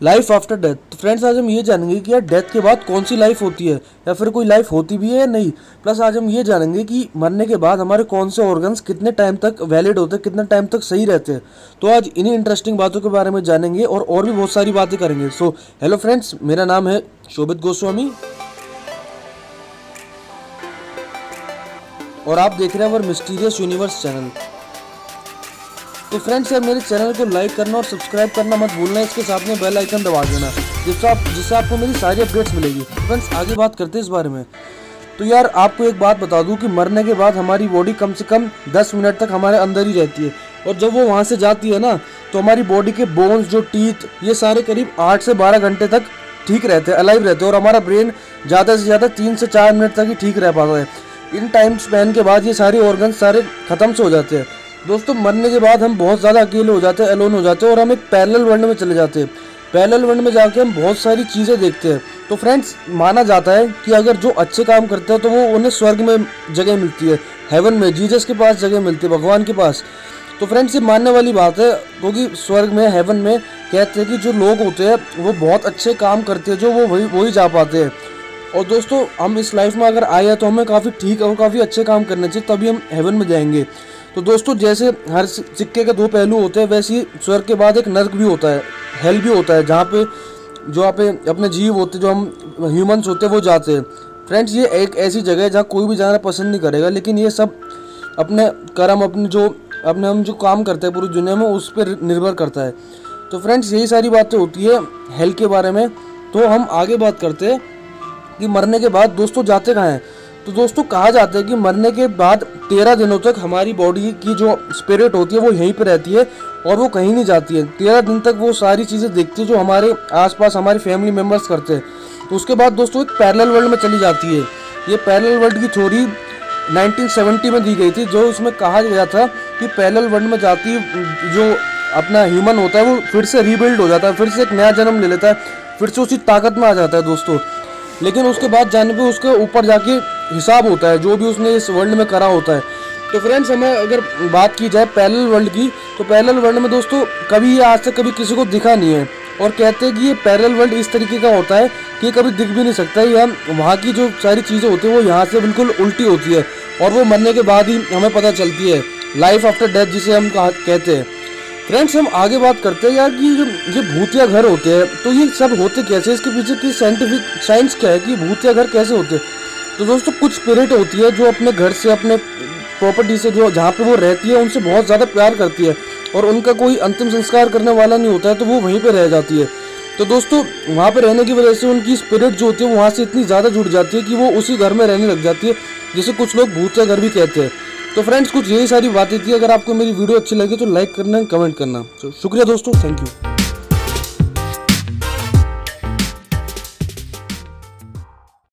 Life after death तो friends आज हम ये जानेंगे कि यार डेथ के बाद कौन सी लाइफ होती है? या फिर कोई लाइफ होती भी है या नहीं? प्लस आज हम ये जानेंगे कि मरने के बाद हमारे कौन से ऑर्गन्स कितने टाइम तक वैलिड होते हैं, कितने टाइम तक सही रहते हैं। तो आज इन्हीं इंटरेस्टिंग बातों के बारे में जानेंगे और और भी बहुत सारी बातें करेंगे। सो हेलो फ्रेंड्स मेरा नाम है शोभित गोस्वामी। और आप देख रहे हैं अवर मिस्टीरियस यूनिवर्स चैनल तो फ्रेंड्स यार, मेरे चैनल को लाइक करना और सब्सक्राइब करना मत भूलना, इसके साथ में बेल आइकन दबा देना, जिससे आप, जिससे आपको मेरी सारी अपडेट्स मिलेगी। फ्रेंड्स आगे बात करते हैं इस बारे में। तो यार, आपको एक बात बता दूँ कि मरने के बाद हमारी बॉडी कम से कम 10 मिनट तक हमारे अंदर ही रहती है। और जब वो वहाँ से जाती है ना तो हमारी बॉडी के बोन्स जो टीथ ये सारे करीब आठ से बारह घंटे तक ठीक रहते हैं अलाइव रहते हैं। और हमारा ब्रेन ज़्यादा से ज़्यादा तीन से चार मिनट तक ही ठीक रह पाता है। इन टाइम स्पैन के बाद ये सारे ऑर्गन सारे ख़त्म से हो जाते हैं। दोस्तों, मरने के बाद हम बहुत ज़्यादा अकेले हो जाते हैं अलोन हो जाते हैं और हम एक पैरेलल वर्ल्ड में चले जाते हैं। पैरेलल वर्ल्ड में जाके हम बहुत सारी चीज़ें देखते हैं। तो फ्रेंड्स माना जाता है कि अगर जो अच्छे काम करते हैं तो वो उन्हें स्वर्ग में जगह मिलती है हेवन में जीजस के पास जगह मिलती है, भगवान के पास। तो फ्रेंड्स ये मानने वाली बात है, क्योंकि तो स्वर्ग में हेवन में कहते हैं कि जो लोग होते हैं, वो बहुत अच्छे काम करते हैं, जो वो वही वही जा पाते हैं। और दोस्तों, हम इस लाइफ में अगर आए हैं तो हमें काफ़ी ठीक और काफ़ी अच्छे काम करने चाहिए, तभी हम हेवन में जाएँगे। तो दोस्तों, जैसे हर सिक्के के दो पहलू होते हैं, वैसे ही स्वर्ग के बाद एक नर्क भी होता है, हेल भी होता है, जहाँ पे जो आप अपने जीव होते, जो हम ह्यूमंस होते हैं, वो जाते हैं। फ्रेंड्स, ये एक ऐसी जगह है जहाँ कोई भी जाना पसंद नहीं करेगा, लेकिन ये सब अपने कर्म, अपने जो, अपने हम जो काम करते हैं पूरी दुनिया में, उस पर निर्भर करता है। तो फ्रेंड्स, यही सारी बातें होती है हेल्थ के बारे में। तो हम आगे बात करते हैं कि मरने के बाद दोस्तों जाते कहाँ हैं? तो दोस्तों, कहा जाता है कि मरने के बाद तेरह दिनों तक हमारी बॉडी की जो स्पिरिट होती है, वो यहीं पर रहती है और वो कहीं नहीं जाती है। तेरह दिन तक वो सारी चीज़ें देखती है जो हमारे आसपास, हमारे फैमिली मेंबर्स करते हैं। तो उसके बाद दोस्तों, एक पैरेलल वर्ल्ड में चली जाती है। ये पैरेलल वर्ल्ड की थ्योरी 1970 में दी गई थी, जो उसमें कहा गया था कि पैरेलल वर्ल्ड में जाती, जो अपना ह्यूमन होता है, वो फिर से रीबिल्ड हो जाता है, फिर से एक नया जन्म ले लेता है, फिर से उसी ताकत में आ जाता है दोस्तों। लेकिन उसके बाद जाने पे उसके ऊपर जाके हिसाब होता है, जो भी उसने इस वर्ल्ड में करा होता है। तो फ्रेंड्स हमें अगर बात की जाए पैरल वर्ल्ड की तो पैरल वर्ल्ड में दोस्तों, कभी ये आज तक कभी किसी को दिखा नहीं है। और कहते हैं कि ये पैरल वर्ल्ड इस तरीके का होता है कि कभी दिख भी नहीं सकता। या वहाँ की जो सारी चीज़ें होती हैं, वो यहाँ से बिल्कुल उल्टी होती है। और वो मरने के बाद ही हमें पता चलती है। लाइफ आफ्टर डेथ जिसे हम कहते हैं। फ्रेंड्स, हम आगे बात करते हैं यार कि ये भूतिया घर होते हैं तो ये सब होते कैसे? इसके पीछे की साइंटिफिक साइंस क्या है कि भूतिया घर कैसे होते हैं? तो दोस्तों, कुछ स्पिरिट होती है जो अपने घर से, अपने प्रॉपर्टी से, जो जहाँ पे वो रहती है, उनसे बहुत ज़्यादा प्यार करती है और उनका कोई अंतिम संस्कार करने वाला नहीं होता है तो वो वहीं पर रह जाती है। तो दोस्तों, वहाँ पर रहने की वजह से उनकी स्पिरिट जो होती है वहाँ से इतनी ज़्यादा जुड़ जाती है कि वो उसी घर में रहने लग जाती है, जिसे कुछ लोग भूतिया घर भी कहते हैं। तो फ्रेंड्स कुछ यही सारी बातें थी। अगर आपको मेरी वीडियो अच्छी लगी तो लाइक करना कमेंट करना। शुक्रिया दोस्तों थैंक यू